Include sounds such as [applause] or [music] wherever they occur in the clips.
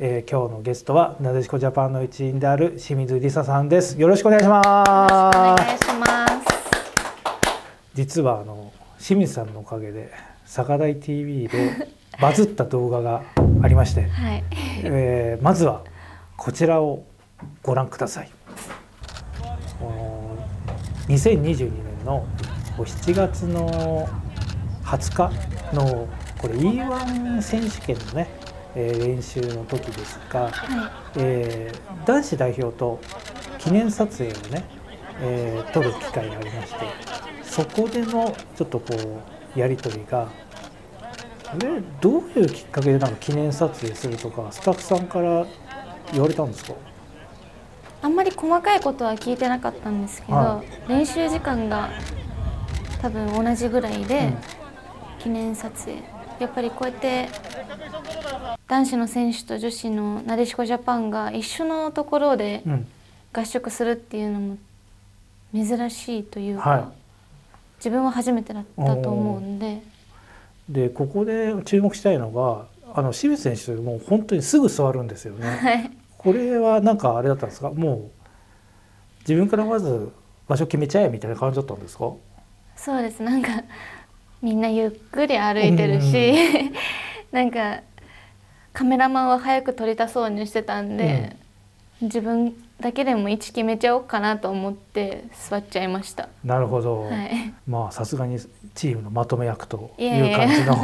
えー、今日のゲストはなでしこジャパンの一員である清水梨沙さんです。よろしくお願いします。お願いします実はあの清水さんのおかげで坂大 TV でバズった動画がありまして、はい、えー、まずはこちらをご覧ください。2022年の7月の20日のこれ E1 選手権のねえー、練習の時ですが、はい、えー、男子代表と記念撮影をね、えー、撮る機会がありましてそこでのちょっとこうやり取りがえどういうきっかけでなんか記念撮影するとかスタッフさんから言われたんですか？あんまり細かいことは聞いてなかったんですけど、はい、練習時間が多分同じぐらいで、記念撮影やっぱりこうやって男子の選手と女子のなでしこジャパンが一緒のところで合宿するっていうのも珍しいというか、はい、自分は初めてだったと思うんで。でここで注目したいのがあの清水選手もう本当にすぐ座るんですよね。[laughs] はい、これはなんかあれだったんですか？もう自分からまず場所決めちゃえみたいな感じだったんですか？そうです。なんかみんなゆっくり歩いてるし、うん、[laughs] なんかカメラマンは早く撮りたそうにしてたんで、うん、自分だけでも位置決めちゃおうかなと思って座っちゃいました。なるほど、はい、まあさすがにチームのまとめ役という感じの。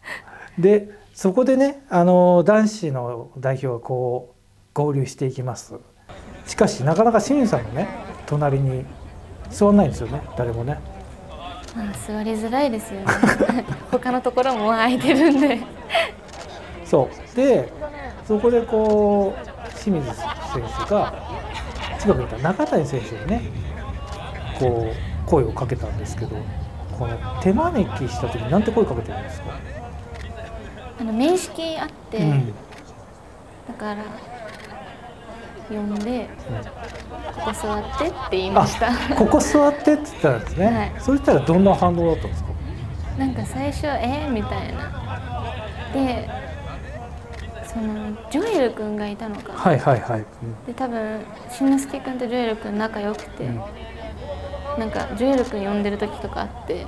[laughs] でそこでねあの男子の代表がこう合流していきます。しかしなかなか清水さんのね隣に座らないんですよね。誰もねまあ座りづらいですよね。[laughs] 他のところも空いてるんで。そう。でそこでこう清水選手が近くにいた中谷選手にねこう声をかけたんですけどこの手招きした時に何て声かけてるんですか？あの面識あって、うん、だから呼んで、うん、ここ座ってって言いました。ここ座ってって言ったんですね、はい、そしたらどんな反応だったんですか？なんか最初えー、みたいな。でそのジョエル君がいたのかはいはいはい、で多分しんのすけ君とジョエル君仲良くて、うん、なんかジョエル君呼んでる時とかあって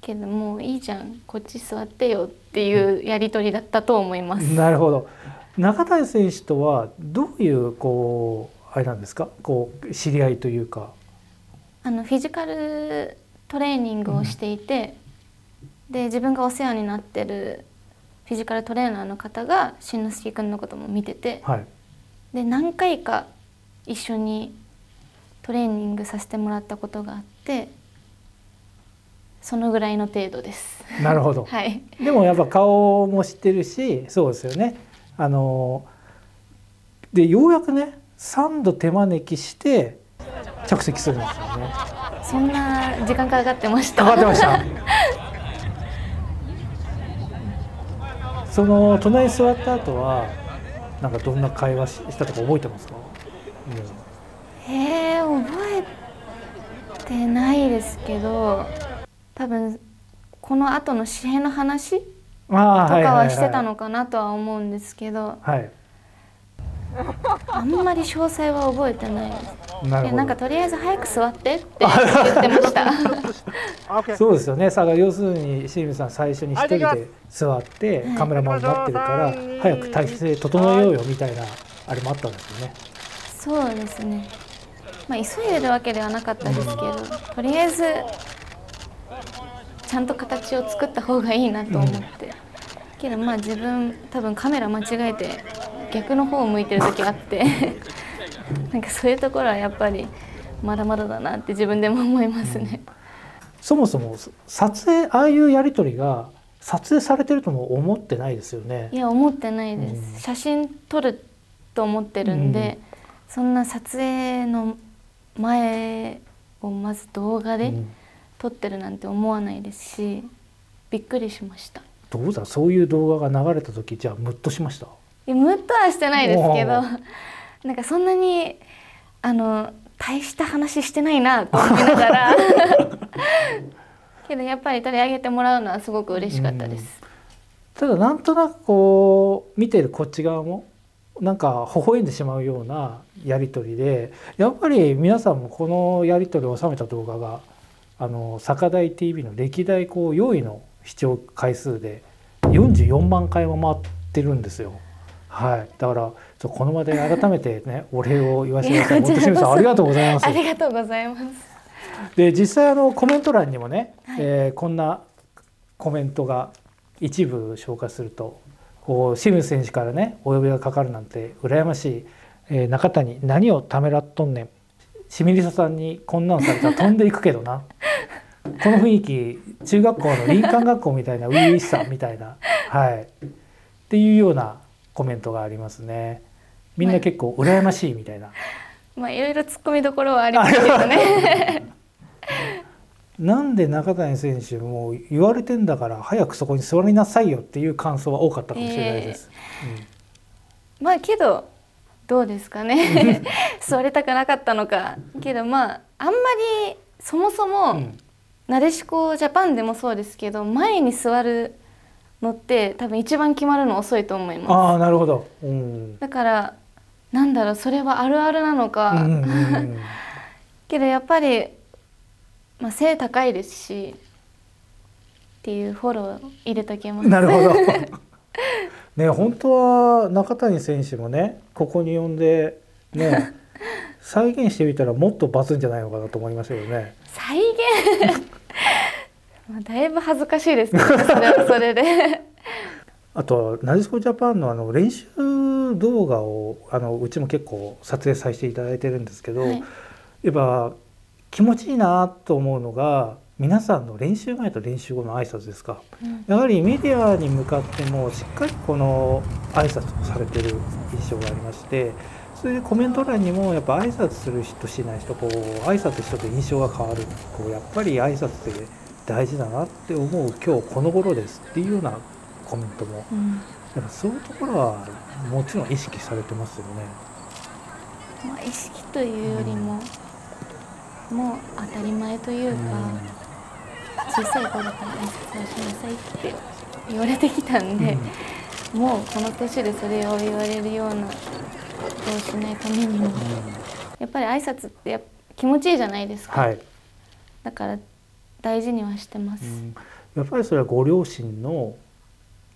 けどもういいじゃんこっち座ってよっていうやり取りだったと思います、なるほど。中谷選手とはどういうこうあれなんですか？こう知り合いというかあのフィジカルトレーニングをしていて、うん、で自分がお世話になってるフィジカルトレーナーの方がしんのすけ君のことも見てて、はい、で何回か一緒にトレーニングさせてもらったことがあってそのぐらいの程度です。なるほど。[laughs] はい。でもやっぱ顔も知ってるし、そうですよね。あのでようやくね3度手招きして着席するんですよね。そんな時間かかってました？かかってました。[laughs] その隣に座った後はなんかどんな会話したとか覚えてますか、うん、えー、覚えてないですけど多分この後の紙幣の話とかはしてたのかなとは思うんですけど、はい、あんまり詳細は覚えてないです。ななんかとりあえず早く座ってって言ってました。[laughs] そうですよね。さあ要するに清水さん最初に一人で座ってカメラマン待ってるから早く体勢整えようよみたいなあれもあったんですよね。そうですね。まあ急いでるわけではなかったですけど、とりあえずちゃんと形を作った方がいいなと思って、うん、けどまあ自分多分カメラ間違えて逆の方を向いてる時あって [laughs] なんかそういうところはやっぱりまだまだだなって自分でも思いますね。うん、そもそも撮影ああいうやり取りが撮影されてるとも思ってないですよね。いや思ってないです。うん、写真撮ると思ってるんで、うん、そんな撮影の前をまず動画で撮ってるなんて思わないですし、びっくりしました。どうだ？そういう動画が流れた時じゃあムッとしました？ムッとはしてないですけど。なんかそんなにあの大した話してないなと思いながら [laughs] けどやっぱり取り上げてもらうのはすごく嬉しかったです。ただなんとなくこう見てるこっち側もなんか微笑んでしまうようなやり取りでやっぱり皆さんもこのやり取りを収めた動画があの坂大 TV の歴代こう用意の視聴回数で44万回も回ってるんですよ。はい、だからこの場で改めてね [laughs] お礼を言わせてください。[laughs] 本当清水さん。ありがとうございます。ありがとうございます。で実際あのコメント欄にもね、はい、えー、こんなコメントが一部紹介するとこう清水選手からねお呼びがかかるなんて羨ましい、えー、中谷何をためらっとんねん。清水さんにこんなんされたら飛んでいくけどな。[laughs] この雰囲気中学校の林間学校みたいな初々しさみたいな。はい。っていうようなコメントがありますね。みんな結構羨ましいみたいな、まあいろいろ突っ込みどころはありますけどね。[laughs] なんで中谷選手も言われてんだから早くそこに座りなさいよっていう感想は多かったかもしれないです。えーうん、まあけどどうですかね。[laughs] 座りたくなかったのか。けどまああんまりそもそも、うん。なでしこジャパンでもそうですけど前に座るのって多分一番決まるの遅いと思います。ああなるほど、うん、だからなんだろうそれはあるあるなのか、うんうんうん、[laughs] けどやっぱり、まあ、背高いですしっていうフォロー入れときます。なるほど。[laughs] ね本当は中谷選手もねここに呼んでね [laughs] 再現してみたらもっとバズんじゃないのかなと思いましたけどね。再現？まあだいぶ恥ずかしいですけど、それはそれで。あとなでしこジャパンのあの練習動画をあのうちも結構撮影させていただいてるんですけど、はい、やっぱ気持ちいいなと思うのが皆さんの練習前と練習後の挨拶ですか、うん、やはりメディアに向かってもしっかりこの挨拶をされてる印象がありましてそれでコメント欄にもやっぱ挨拶する人しない人こう挨拶したと印象が変わる。こうやっぱり挨拶って大事だなって思う今日この頃ですっていうようなコメントも、うん、やっぱそういうところはもちろん意識されてますよね。まあ、意識というよりも、うん、もう当たり前というか、うん、小さい頃から挨拶をしなさいって言われてきたんで、もうこの年でそれを言われるようなことをしないためにも、やっぱり挨拶ってや気持ちいいじゃないですか、はい、だから大事にはしてます、やっぱりそれはご両親の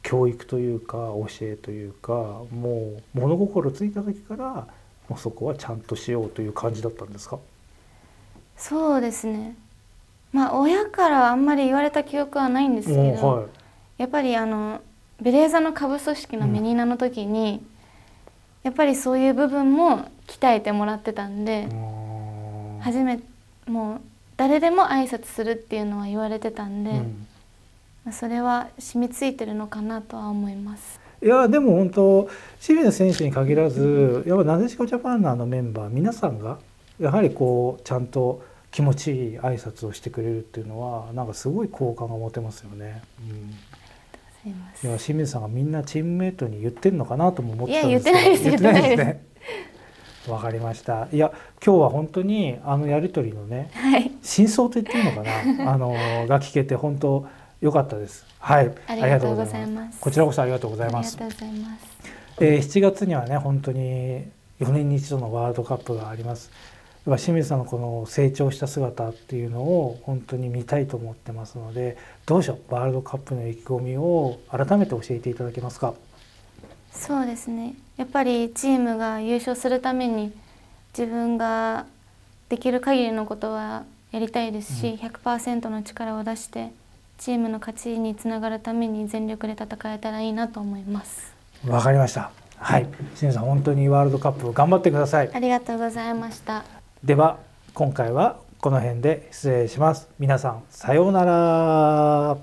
教育というか教えというかもう物心ついた時からもうそこはちゃんとしようという感じだったんですか？そうですね。まあ親からあんまり言われた記憶はないんですけど、はい、やっぱりあのベレーザの下部組織のメニーナの時に、うん、やっぱりそういう部分も鍛えてもらってたんで初めもう誰でも挨拶するっていうのは言われてたんで、うん、それは染みついてるのかなとは思います。いやでも本当清水選手に限らずやっぱなでしこジャパンのメンバー皆さんがやはりこうちゃんと気持ちいい挨拶をしてくれるっていうのはなんかすごい好感が持てますよね。うんいや清水さんがみんなチームメイトに言ってんのかなとも思ってたんですけど言ってないですね。わかりました。いや今日は本当にあのやり取りのね、はい、真相と言っていいのかな？[laughs] あのが聞けて本当良かったです。はい、ありがとうございます。こちらこそありがとうございます。ありがとうございます。えー、7月にはね本当に4年に一度のワールドカップがあります。清水さんのこの成長した姿っていうのを本当に見たいと思ってますのでどうしよう？ワールドカップの意気込みを改めて教えていただけますか？そうですね。やっぱりチームが優勝するために自分ができる限りのことはやりたいですし、うん、100%の力を出してチームの勝ちにつながるために全力で戦えたらいいなと思います。わかりました。はい。清水さん本当にワールドカップ頑張ってください。ありがとうございました。では今回はこの辺で失礼します。皆さんさようなら